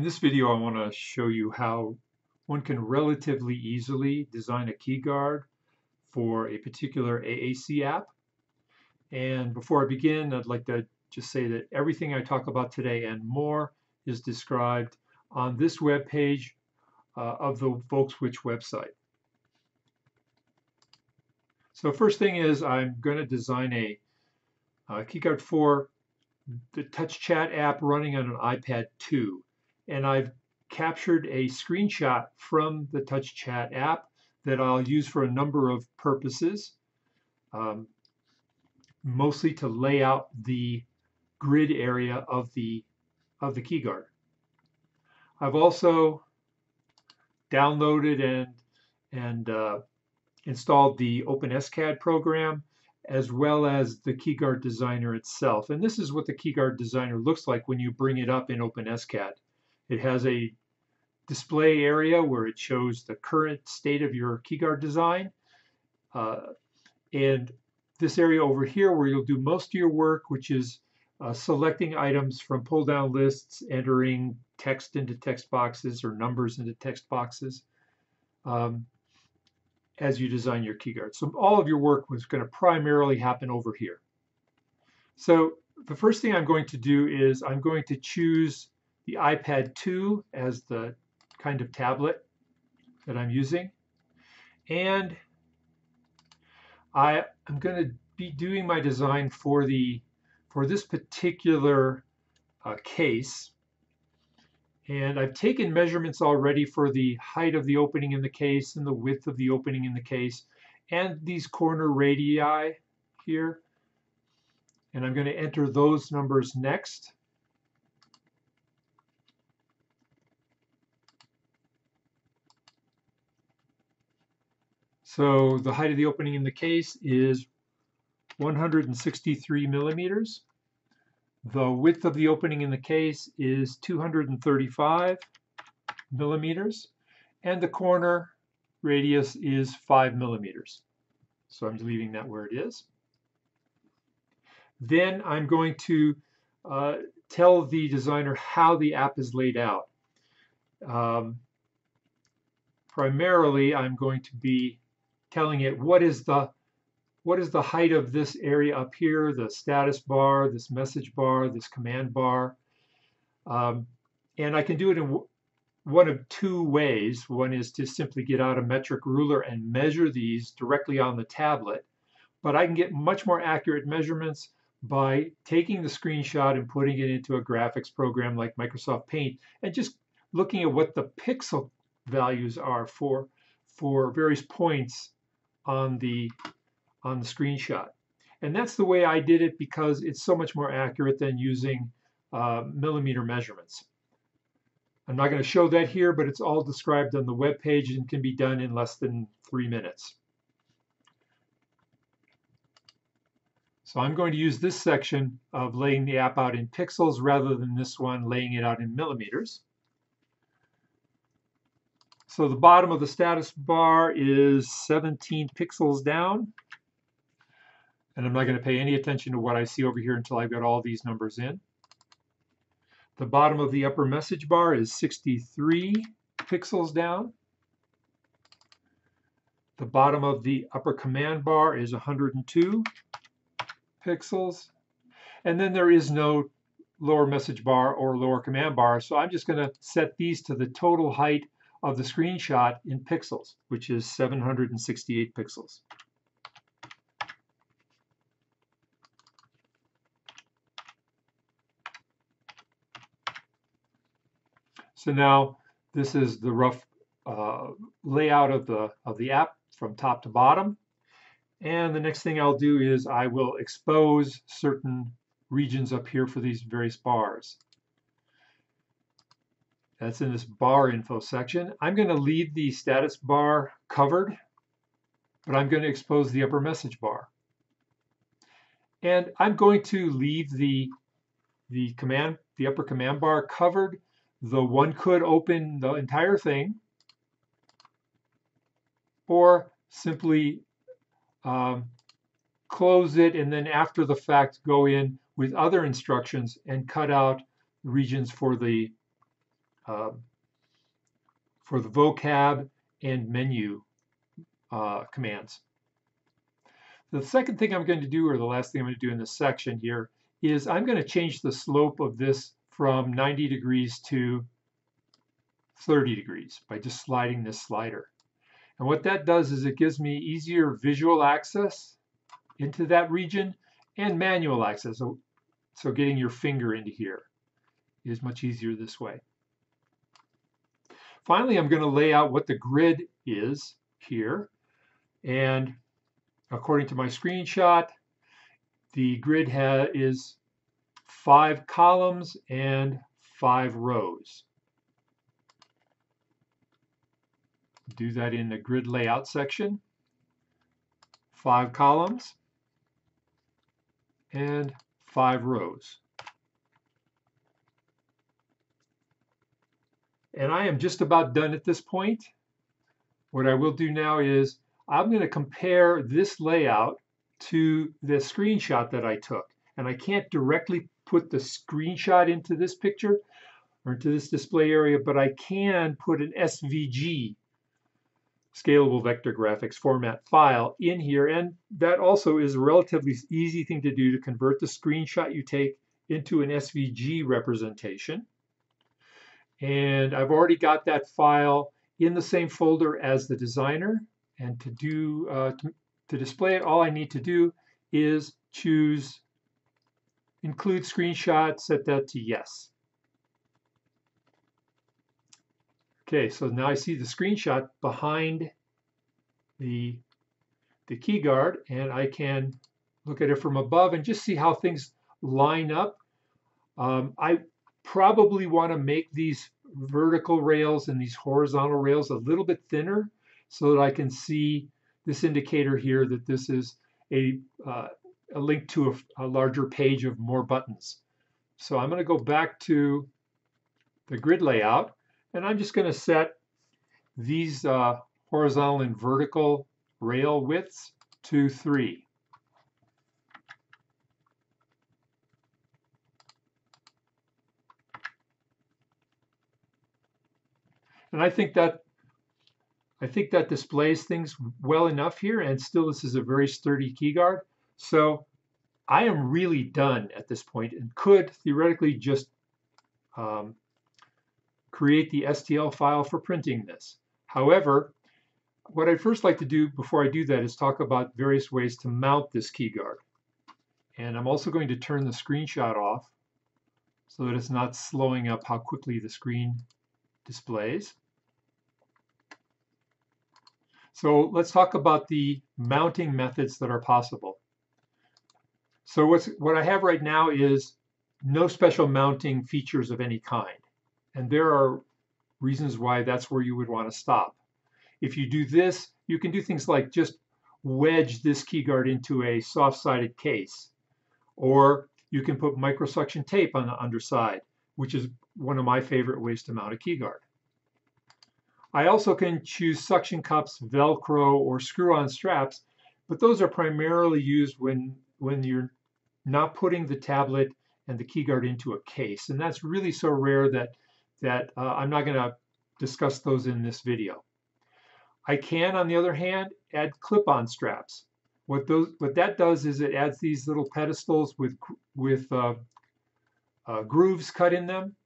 In this video, I want to show you how one can relatively easily design a keyguard for a particular AAC app. And before I begin, I'd like to just say that everything I talk about today and more is described on this web page uh, of the Volksswitch website. So first thing is I'm going to design a, a keyguard for the Touch Chat app running on an iPad 2 and I've captured a screenshot from the Touch Chat app that I'll use for a number of purposes, um, mostly to lay out the grid area of the of the keyguard. I've also downloaded and and uh, installed the OpenSCAD program as well as the keyguard designer itself. And this is what the keyguard designer looks like when you bring it up in OpenSCAD. It has a display area where it shows the current state of your keyguard design. Uh, and this area over here where you'll do most of your work, which is uh, selecting items from pull down lists, entering text into text boxes or numbers into text boxes um, as you design your keyguard. So all of your work was going to primarily happen over here. So the first thing I'm going to do is I'm going to choose the iPad 2 as the kind of tablet that I'm using. And I am going to be doing my design for the for this particular uh, case. And I've taken measurements already for the height of the opening in the case and the width of the opening in the case and these corner radii here. And I'm going to enter those numbers next. So the height of the opening in the case is 163 millimeters. The width of the opening in the case is 235 millimeters. And the corner radius is 5 millimeters. So I'm leaving that where it is. Then I'm going to uh, tell the designer how the app is laid out. Um, primarily, I'm going to be telling it what is the what is the height of this area up here, the status bar, this message bar, this command bar. Um, and I can do it in one of two ways. One is to simply get out a metric ruler and measure these directly on the tablet. But I can get much more accurate measurements by taking the screenshot and putting it into a graphics program like Microsoft Paint and just looking at what the pixel values are for, for various points on the on the screenshot. And that's the way I did it because it's so much more accurate than using uh, millimeter measurements. I'm not going to show that here, but it's all described on the web page and can be done in less than three minutes. So I'm going to use this section of laying the app out in pixels rather than this one laying it out in millimeters. So the bottom of the status bar is 17 pixels down. And I'm not going to pay any attention to what I see over here until I've got all these numbers in. The bottom of the upper message bar is 63 pixels down. The bottom of the upper command bar is 102 pixels. And then there is no lower message bar or lower command bar. So I'm just going to set these to the total height of the screenshot in pixels, which is 768 pixels. So now this is the rough uh, layout of the, of the app from top to bottom. And the next thing I'll do is I will expose certain regions up here for these various bars. That's in this bar info section. I'm going to leave the status bar covered, but I'm going to expose the upper message bar. And I'm going to leave the, the command, the upper command bar covered. The one could open the entire thing, or simply um, close it and then after the fact go in with other instructions and cut out regions for the um, for the vocab and menu uh, commands. The second thing I'm going to do, or the last thing I'm going to do in this section here, is I'm going to change the slope of this from 90 degrees to 30 degrees by just sliding this slider. And what that does is it gives me easier visual access into that region and manual access. So, so getting your finger into here is much easier this way. Finally, I'm going to lay out what the grid is here. And according to my screenshot, the grid is five columns and five rows. Do that in the grid layout section. Five columns and five rows. And I am just about done at this point. What I will do now is I'm going to compare this layout to the screenshot that I took. And I can't directly put the screenshot into this picture or into this display area, but I can put an SVG, scalable vector graphics format file in here. And that also is a relatively easy thing to do to convert the screenshot you take into an SVG representation. And I've already got that file in the same folder as the designer. And to do uh, to, to display it, all I need to do is choose include screenshot, set that to yes. Okay, so now I see the screenshot behind the, the key guard and I can look at it from above and just see how things line up. Um, I probably want to make these vertical rails and these horizontal rails a little bit thinner so that I can see this indicator here that this is a, uh, a link to a, a, larger page of more buttons. So I'm going to go back to the grid layout and I'm just going to set these uh, horizontal and vertical rail widths to 3. And I think that I think that displays things well enough here and still this is a very sturdy keyguard. So I am really done at this point and could theoretically just um, create the STL file for printing this. However, what I'd first like to do before I do that is talk about various ways to mount this keyguard. And I'm also going to turn the screenshot off so that it's not slowing up how quickly the screen displays. So let's talk about the mounting methods that are possible. So what's, what I have right now is no special mounting features of any kind. And there are reasons why that's where you would want to stop. If you do this, you can do things like just wedge this keyguard into a soft-sided case. Or you can put microsuction tape on the underside, which is one of my favorite ways to mount a keyguard. I also can choose suction cups, Velcro, or screw-on straps, but those are primarily used when, when you're not putting the tablet and the keyguard into a case. And that's really so rare that, that uh, I'm not going to discuss those in this video. I can, on the other hand, add clip-on straps. What those, what that does is it adds these little pedestals with with uh, uh, grooves cut in them,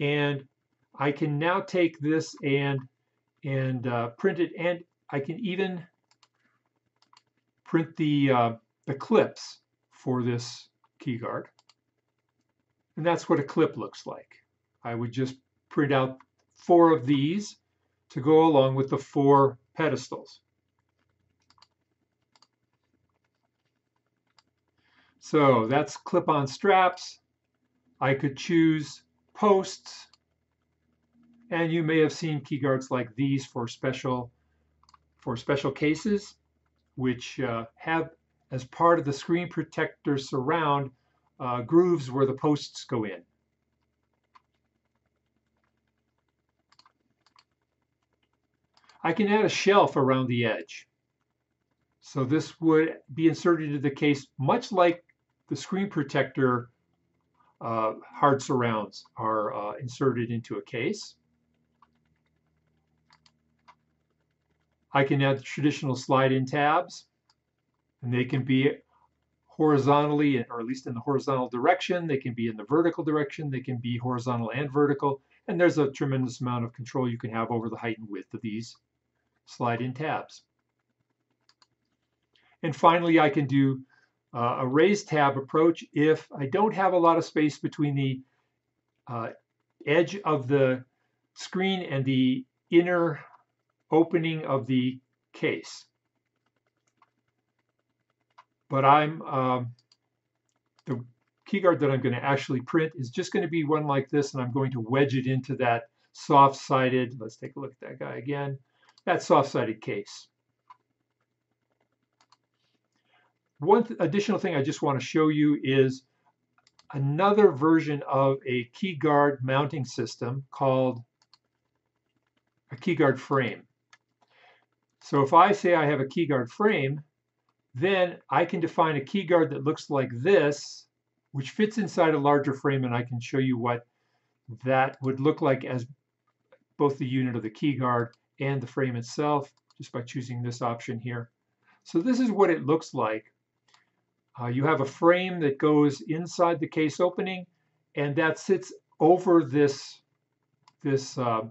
and I can now take this and and uh, print it, and I can even print the, uh, the clips for this key guard. And that's what a clip looks like. I would just print out four of these to go along with the four pedestals. So that's clip-on straps. I could choose posts and you may have seen keyguards like these for special, for special cases, which uh, have, as part of the screen protector surround, uh, grooves where the posts go in. I can add a shelf around the edge. So this would be inserted into the case much like the screen protector uh, hard surrounds are uh, inserted into a case. I can add traditional slide-in tabs, and they can be horizontally, or at least in the horizontal direction. They can be in the vertical direction. They can be horizontal and vertical. And there's a tremendous amount of control you can have over the height and width of these slide-in tabs. And finally, I can do uh, a raised tab approach if I don't have a lot of space between the uh, edge of the screen and the inner opening of the case. But I'm um, the keyguard that I'm going to actually print is just going to be one like this, and I'm going to wedge it into that soft-sided, let's take a look at that guy again, that soft-sided case. One th additional thing I just want to show you is another version of a keyguard mounting system called a keyguard frame. So if I say I have a keyguard frame, then I can define a keyguard that looks like this, which fits inside a larger frame, and I can show you what that would look like as both the unit of the keyguard and the frame itself, just by choosing this option here. So this is what it looks like. Uh, you have a frame that goes inside the case opening, and that sits over this, this uh,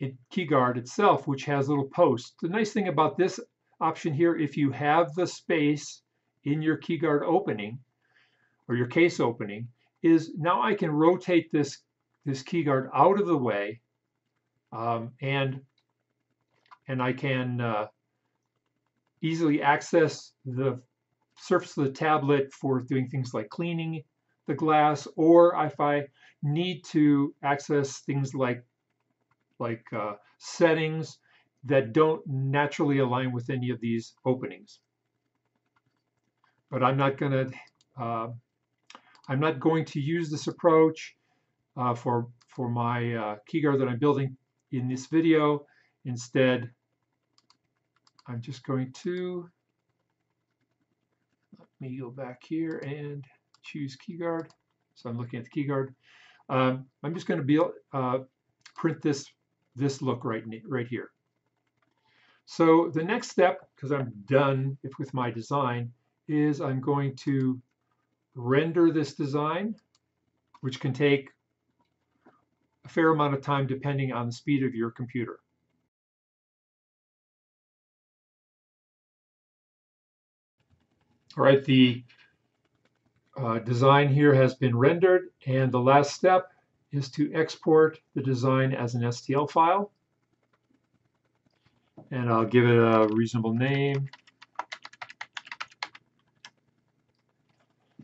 it, keyguard itself, which has little posts. The nice thing about this option here, if you have the space in your keyguard opening or your case opening, is now I can rotate this, this keyguard out of the way um, and, and I can uh, easily access the surface of the tablet for doing things like cleaning the glass or if I need to access things like like uh, settings that don't naturally align with any of these openings. But I'm not going to uh, I'm not going to use this approach uh, for for my uh, keyguard that I'm building in this video. Instead, I'm just going to let me go back here and choose keyguard. So I'm looking at the keyguard. Um, I'm just going to be, print this this look right, right here. So the next step, because I'm done with my design, is I'm going to render this design, which can take a fair amount of time depending on the speed of your computer. All right, the uh, design here has been rendered, and the last step is to export the design as an STL file. And I'll give it a reasonable name.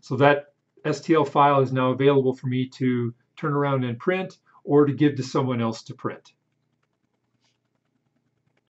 So that STL file is now available for me to turn around and print or to give to someone else to print.